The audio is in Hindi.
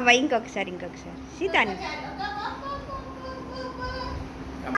అవ్వ, ఇంకొకసారి ఇంకొకసారి సీతాని